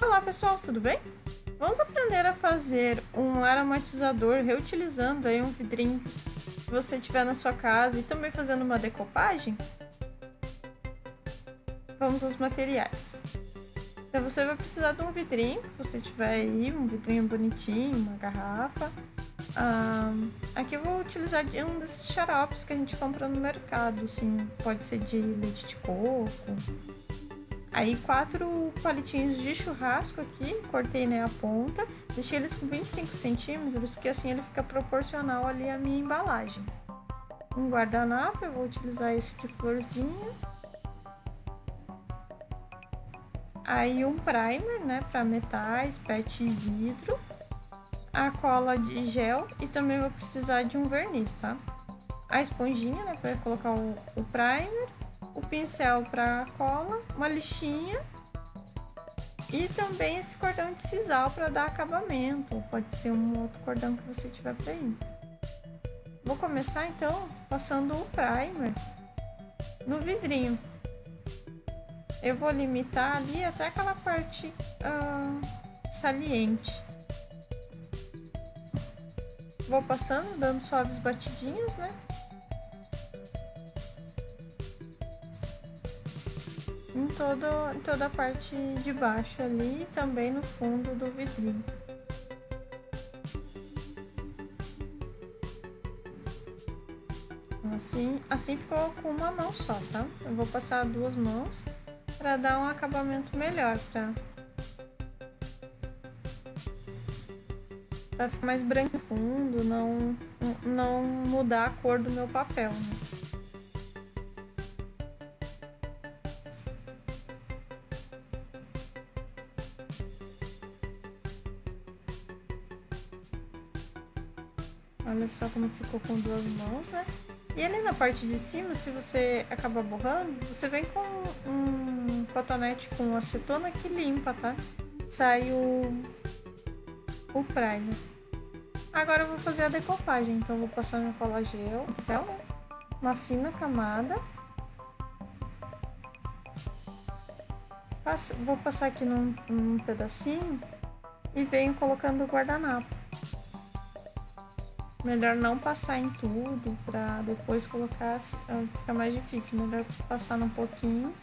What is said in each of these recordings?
Olá pessoal, tudo bem? Vamos aprender a fazer um aromatizador reutilizando aí um vidrinho que você tiver na sua casa e também fazendo uma decopagem? Vamos aos materiais. Então você vai precisar de um vidrinho, se você tiver aí um vidrinho bonitinho, uma garrafa. Ah, aqui eu vou utilizar um desses xaropes que a gente compra no mercado, assim, pode ser de leite de coco, Aí quatro palitinhos de churrasco aqui, cortei né, a ponta, deixei eles com 25 centímetros, que assim ele fica proporcional ali à minha embalagem. Um guardanapo, eu vou utilizar esse de florzinha. Aí um primer, né, para metais, pet e vidro. A cola de gel e também vou precisar de um verniz, tá? A esponjinha, né, para colocar o, o primer o pincel para cola, uma lixinha e também esse cordão de sisal para dar acabamento. Pode ser um outro cordão que você tiver por aí. Vou começar então passando o primer no vidrinho. Eu vou limitar ali até aquela parte uh, saliente. Vou passando, dando suaves batidinhas, né? Todo, em toda a parte de baixo ali e também no fundo do vidrinho. Assim, assim ficou com uma mão só, tá? Eu vou passar duas mãos para dar um acabamento melhor, para para ficar mais branco fundo, não não mudar a cor do meu papel, né? Olha só como ficou com duas mãos, né? E ali na parte de cima, se você acabar borrando, você vem com um cotonete com acetona que limpa, tá? Sai o, o primer. Agora eu vou fazer a decopagem, então vou passar meu cola gel, uma fina camada. vou passar aqui num, num pedacinho e venho colocando o guardanapo. Melhor não passar em tudo para depois colocar, fica mais difícil. Melhor passar num pouquinho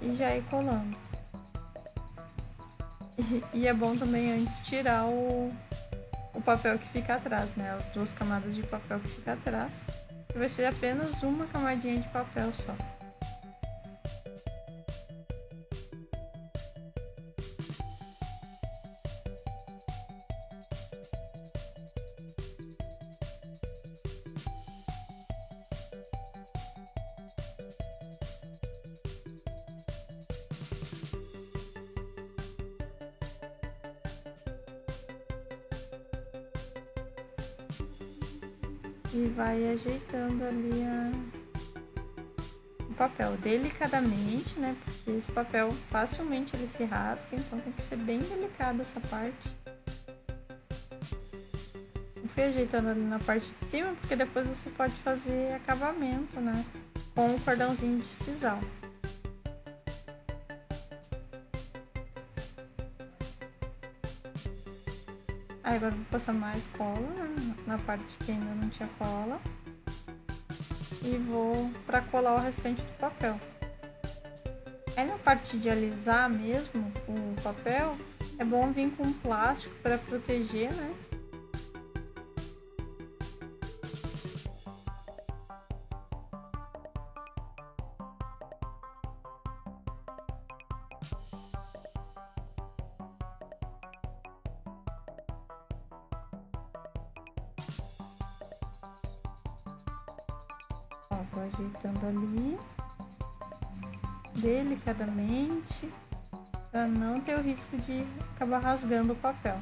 e já ir colando. E, e é bom também antes tirar o, o papel que fica atrás, né? As duas camadas de papel que fica atrás. Vai ser apenas uma camadinha de papel só. E vai ajeitando ali a... o papel delicadamente, né? Porque esse papel facilmente ele se rasga, então tem que ser bem delicado essa parte. Eu fui ajeitando ali na parte de cima, porque depois você pode fazer acabamento, né? Com o cordãozinho de sisal. Agora vou passar mais cola na parte que ainda não tinha cola. E vou para colar o restante do papel. Aí na parte de alisar mesmo o papel, é bom vir com plástico para proteger, né? Ó, ajeitando ali delicadamente para não ter o risco de acabar rasgando o papel.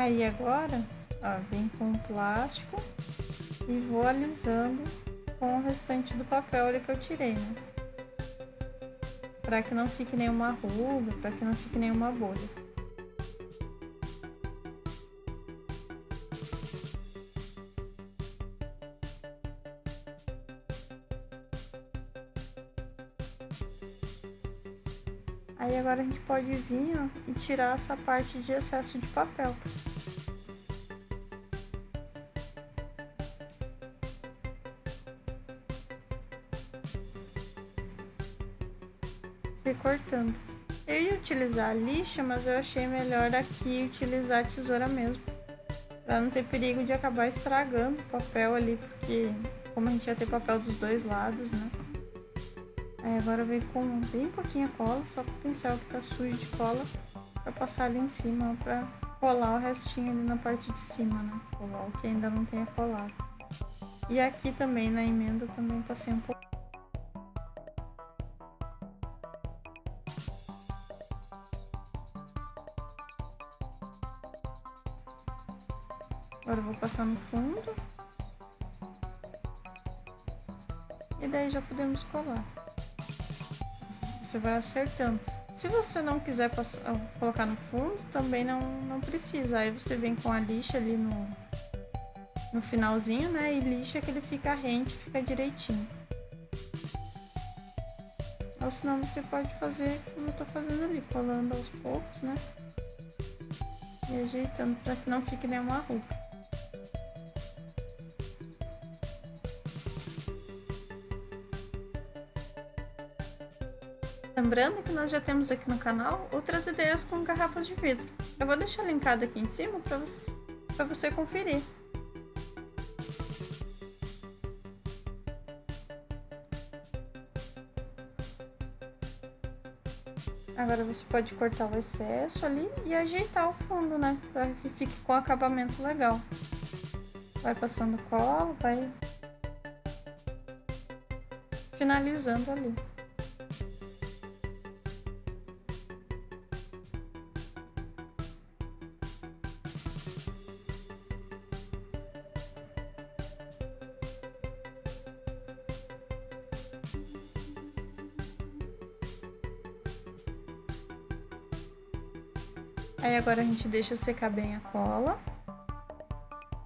Aí agora, ó, vem com plástico E vou alisando com o restante do papel ali que eu tirei, né? Pra que não fique nenhuma ruga, pra que não fique nenhuma bolha. Aí agora a gente pode vir ó, e tirar essa parte de excesso de papel. Recortando. Eu ia utilizar a lixa, mas eu achei melhor aqui utilizar a tesoura mesmo. Pra não ter perigo de acabar estragando o papel ali, porque como a gente ia ter papel dos dois lados, né? Aí agora vem com bem pouquinha cola, só com o pincel que tá sujo de cola, pra passar ali em cima, pra colar o restinho ali na parte de cima, né? Colar o que ainda não tenha colado. E aqui também, na emenda, também passei um pouco. Passar no fundo. E daí já podemos colar você vai acertando. Se você não quiser passar, ah, colocar no fundo, também não, não precisa. Aí você vem com a lixa ali no, no finalzinho, né? E lixa que ele fica rente, fica direitinho. Ou senão você pode fazer como eu tô fazendo ali, colando aos poucos, né? E ajeitando para que não fique nenhuma ruga. Lembrando que nós já temos aqui no canal outras ideias com garrafas de vidro. Eu vou deixar linkado aqui em cima para você, você conferir. Agora você pode cortar o excesso ali e ajeitar o fundo, né? Para que fique com acabamento legal. Vai passando cola, vai finalizando ali. Aí agora a gente deixa secar bem a cola.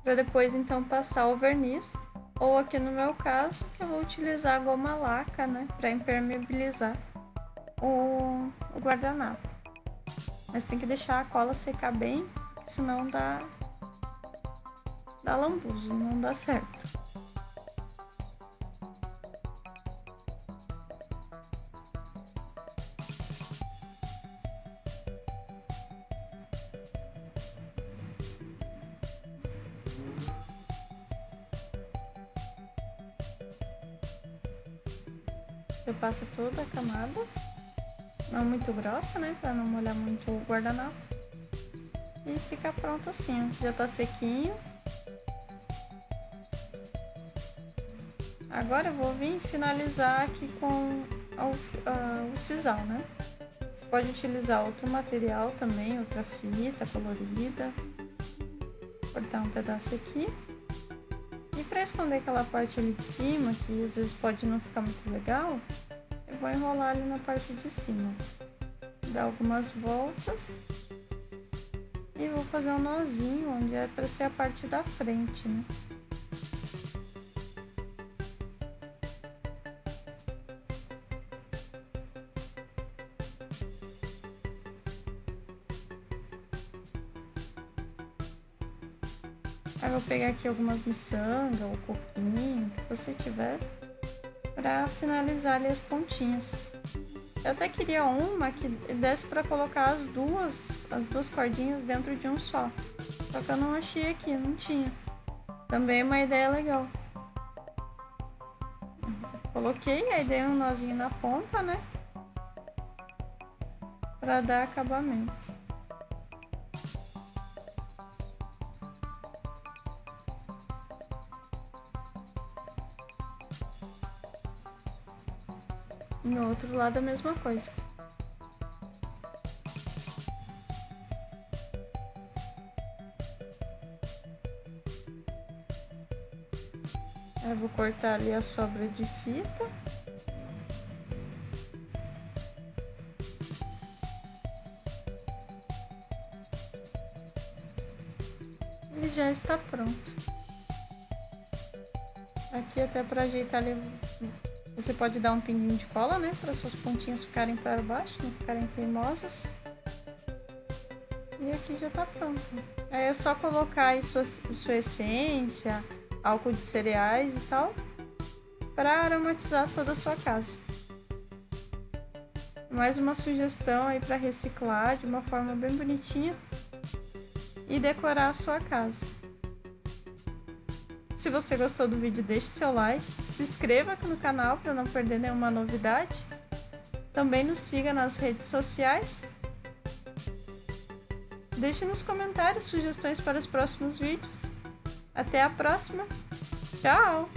Para depois então passar o verniz. Ou aqui no meu caso, que eu vou utilizar a goma laca, né? Para impermeabilizar o, o guardanapo. Mas tem que deixar a cola secar bem, senão dá, dá lambuzo, não dá certo. Eu passo toda a camada, não muito grossa, né, para não molhar muito o guardanapo. E fica pronto assim, ó. já tá sequinho. Agora eu vou vir finalizar aqui com o sisal, né? Você pode utilizar outro material também, outra fita colorida. Cortar um pedaço aqui. Esconder aquela parte ali de cima, que às vezes pode não ficar muito legal, eu vou enrolar ali na parte de cima. Dar algumas voltas. E vou fazer um nozinho onde é para ser a parte da frente, né? Aí vou pegar aqui algumas miçangas ou coquinho, que você tiver, para finalizar ali as pontinhas. Eu até queria uma que desse para colocar as duas, as duas cordinhas dentro de um só. Só que eu não achei aqui, não tinha. Também é uma ideia legal. Coloquei, aí dei um nozinho na ponta, né? Para dar acabamento. No outro lado a mesma coisa. Eu vou cortar ali a sobra de fita. E já está pronto. Aqui até para ajeitar ali, você pode dar um pinguinho de cola, né? Para suas pontinhas ficarem para baixo, não ficarem teimosas. E aqui já tá pronto. Aí é só colocar aí sua, sua essência, álcool de cereais e tal, para aromatizar toda a sua casa. Mais uma sugestão aí para reciclar de uma forma bem bonitinha e decorar a sua casa. Se você gostou do vídeo, deixe seu like, se inscreva aqui no canal para não perder nenhuma novidade. Também nos siga nas redes sociais. Deixe nos comentários sugestões para os próximos vídeos. Até a próxima. Tchau!